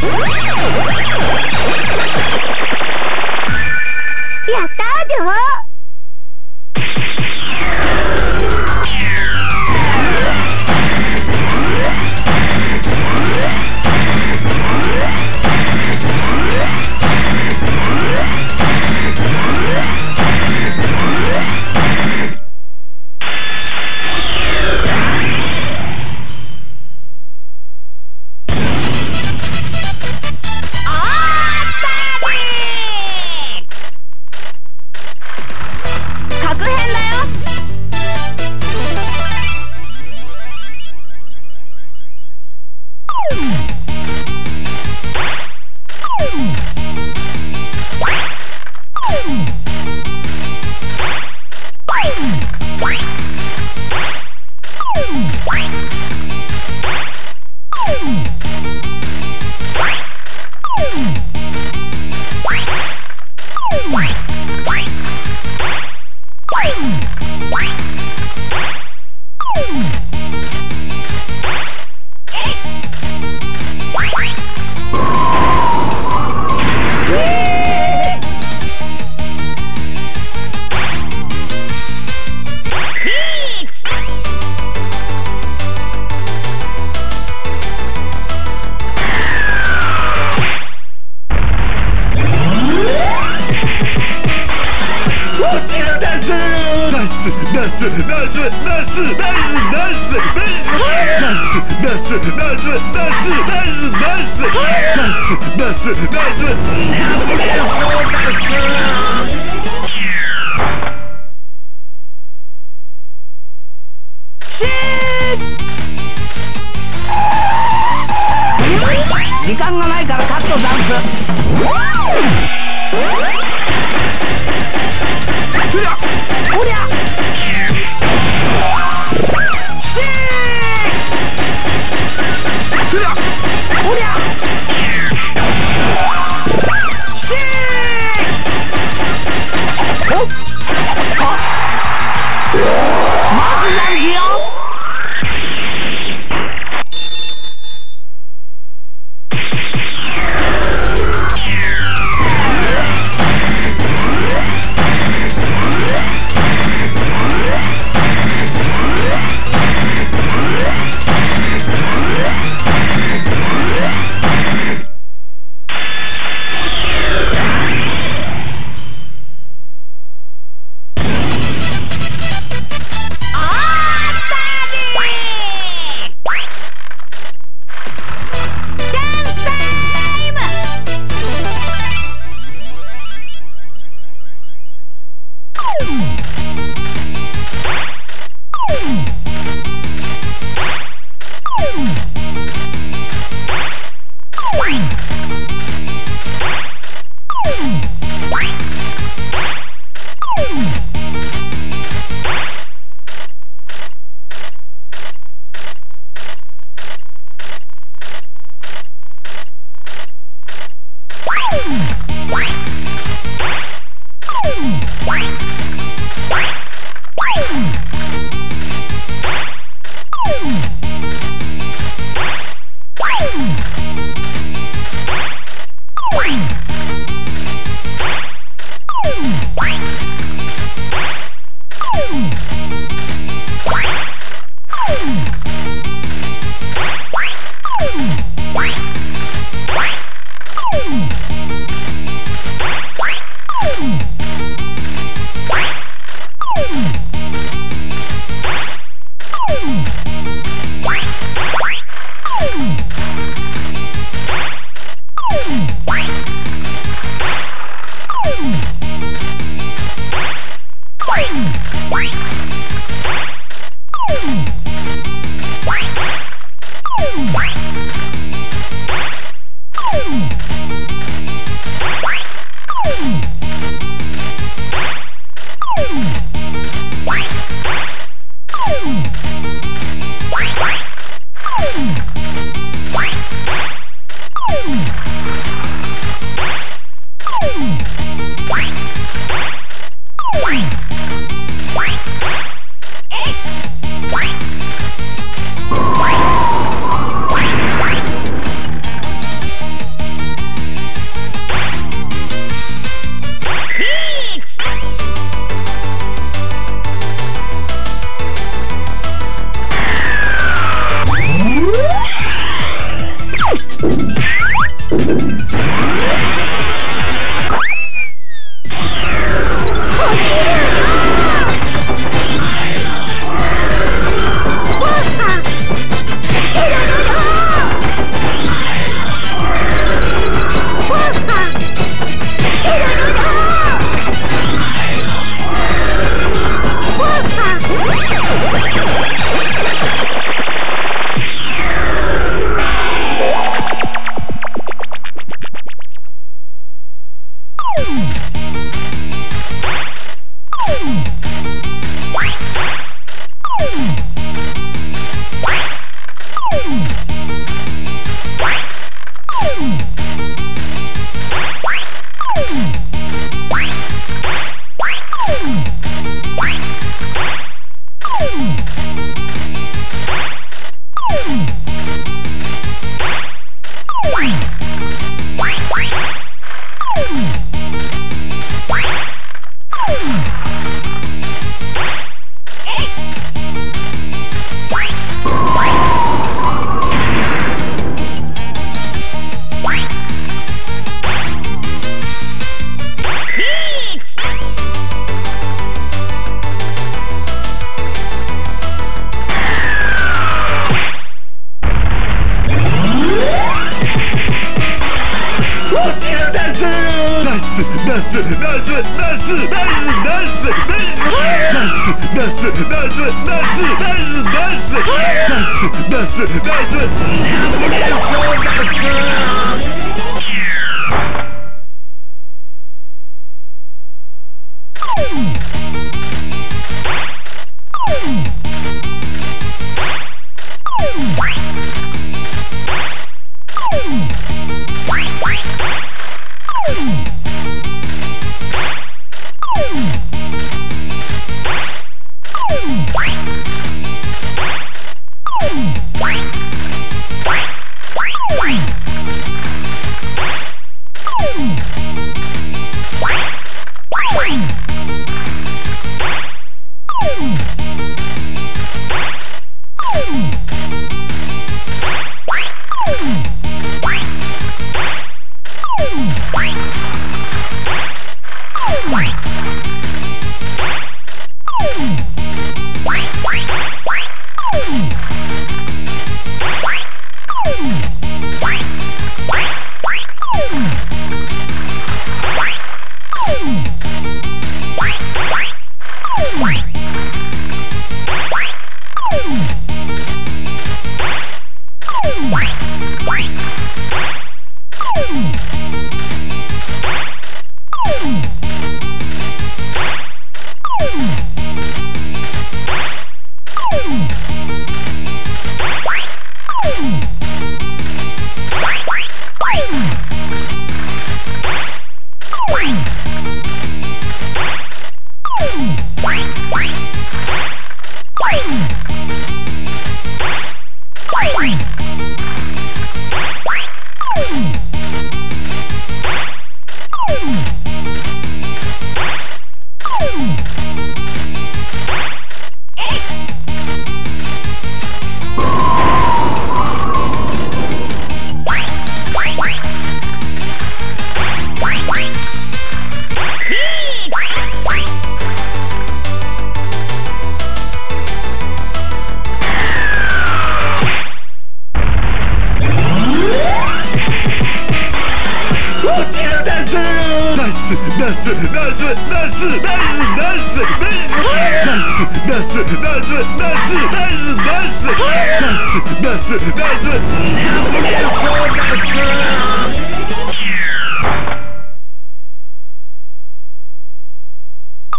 やったー時間がないからカットダンス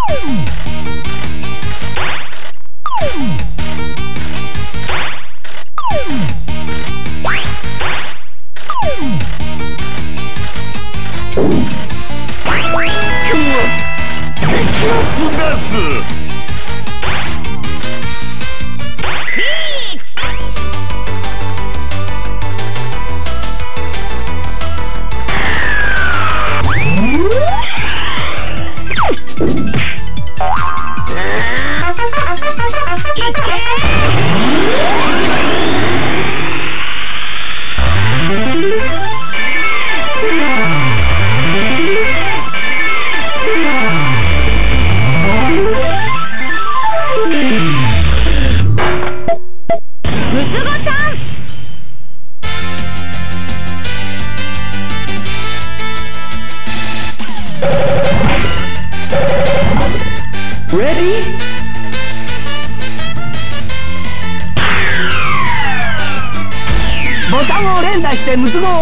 Música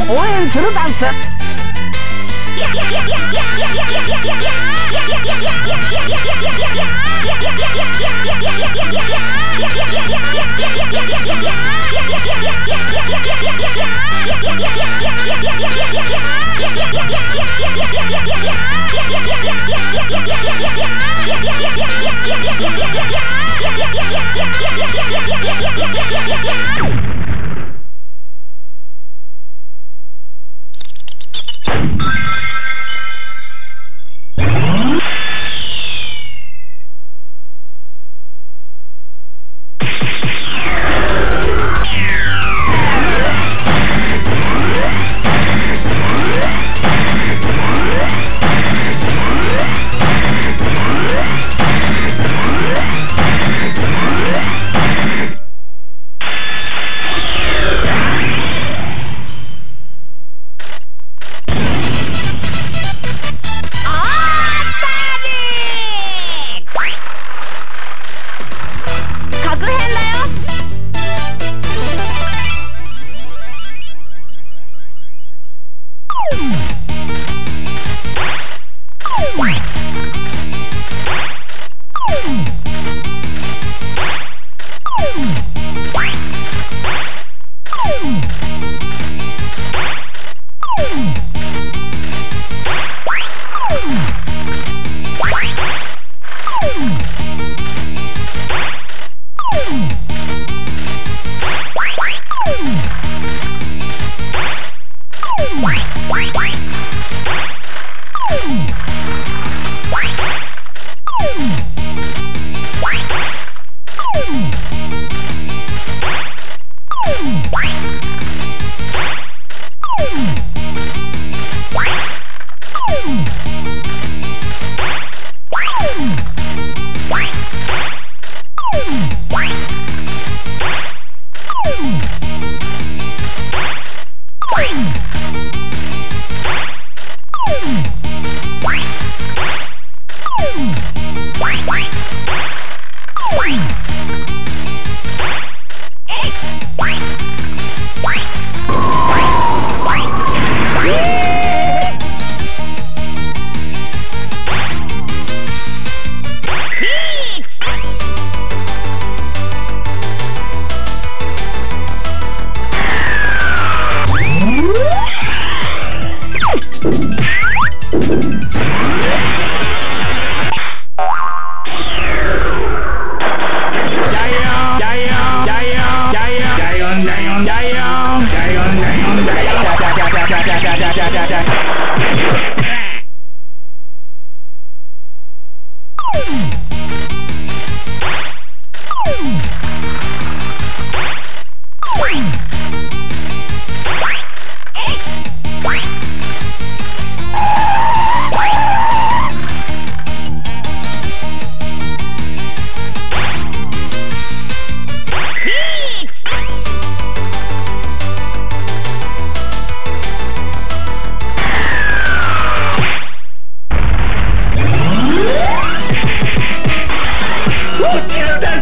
応援フルダンス。